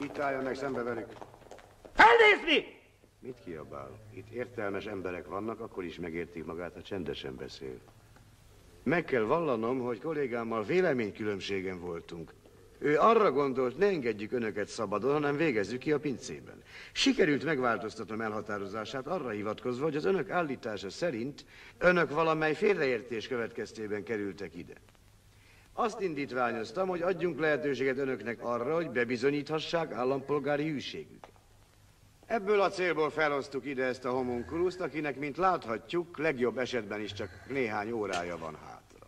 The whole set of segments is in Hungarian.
itt álljon meg szembe velük. Felnézni! Mit kiabál? Itt értelmes emberek vannak, akkor is megértik magát, ha csendesen beszél. Meg kell vallanom, hogy kollégámmal véleménykülönbségen voltunk. Ő arra gondolt, ne engedjük önöket szabadon, hanem végezzük ki a pincében. Sikerült megváltoztatnom elhatározását arra hivatkozva, hogy az önök állítása szerint önök valamely félreértés következtében kerültek ide. Azt indítványoztam, hogy adjunk lehetőséget önöknek arra, hogy bebizonyíthassák állampolgári hűségüket. Ebből a célból felhoztuk ide ezt a homunkuluszt, akinek, mint láthatjuk, legjobb esetben is csak néhány órája van hátra.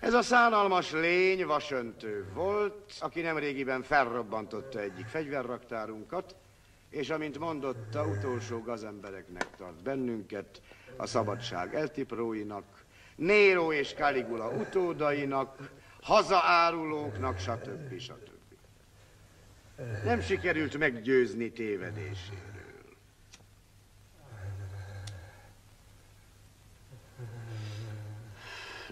Ez a szánalmas lény vasöntő volt, aki nemrégiben felrobbantotta egyik fegyverraktárunkat, és amint mondotta, utolsó gazembereknek tart bennünket, a szabadság eltipróinak, Néró és Caligula utódainak, hazaárulóknak, stb. stb. Nem sikerült meggyőzni tévedéséről.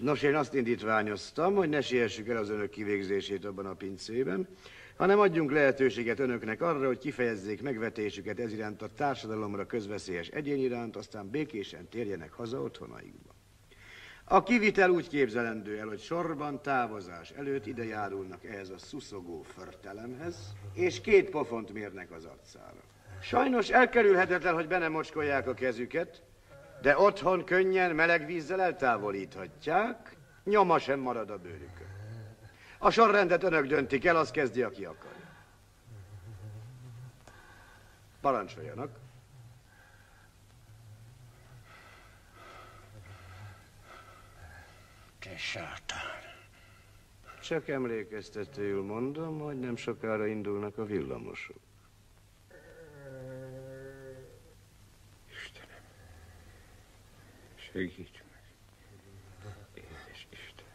Nos, én azt indítványoztam, hogy ne siessük el az önök kivégzését abban a pincében, hanem adjunk lehetőséget önöknek arra, hogy kifejezzék megvetésüket ez iránt a társadalomra közveszélyes egyén iránt, aztán békésen térjenek haza otthonaikba. A kivitel úgy képzelendő el, hogy sorban távozás előtt ide járulnak ehhez a szuszogó förtelemhez, és két pofont mérnek az arcára. Sajnos elkerülhetetlen, hogy be nem a kezüket, de otthon könnyen meleg vízzel eltávolíthatják, nyoma sem marad a bőrükön. A sorrendet önök döntik el, az kezdi, aki akarja. Parancsoljanak. Te sátán. Csak emlékeztetőül mondom, hogy nem sokára indulnak a villamosok. Istenem, segíts meg, édes Isten.